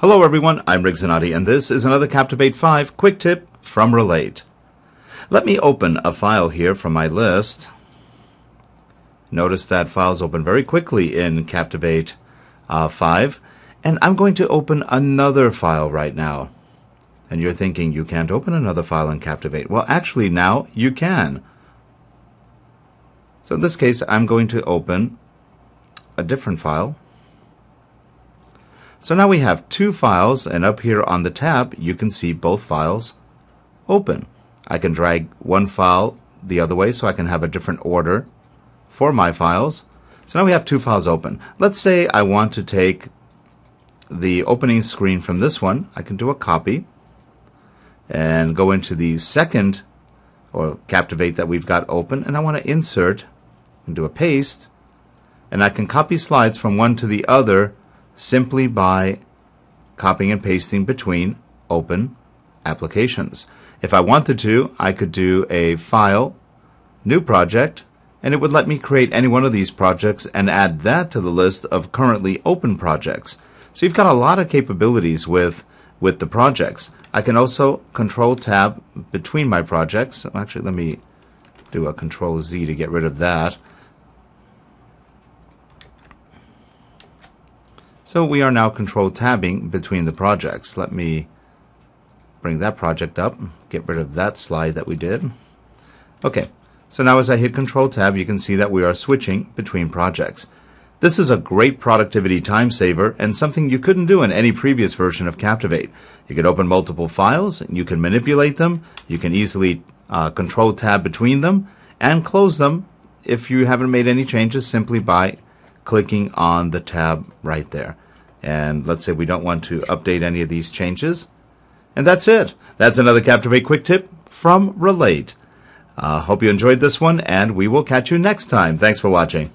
Hello everyone, I'm Rick Zanotti and this is another Captivate 5 quick tip from Relate. Let me open a file here from my list. Notice that files open very quickly in Captivate uh, 5 and I'm going to open another file right now. And you're thinking you can't open another file in Captivate. Well actually now you can. So in this case I'm going to open a different file so now we have two files and up here on the tab you can see both files open. I can drag one file the other way so I can have a different order for my files. So now we have two files open. Let's say I want to take the opening screen from this one. I can do a copy and go into the second or Captivate that we've got open and I want to insert and do a paste and I can copy slides from one to the other simply by copying and pasting between open applications. If I wanted to, I could do a file, new project, and it would let me create any one of these projects and add that to the list of currently open projects. So you've got a lot of capabilities with with the projects. I can also control tab between my projects. Actually, let me do a control Z to get rid of that. So we are now control tabbing between the projects. Let me bring that project up, get rid of that slide that we did. Okay, so now as I hit control tab, you can see that we are switching between projects. This is a great productivity time saver and something you couldn't do in any previous version of Captivate. You can open multiple files, and you can manipulate them, you can easily uh, control tab between them, and close them if you haven't made any changes simply by clicking on the tab right there. And let's say we don't want to update any of these changes. And that's it. That's another Captivate Quick Tip from Relate. Uh, hope you enjoyed this one, and we will catch you next time. Thanks for watching.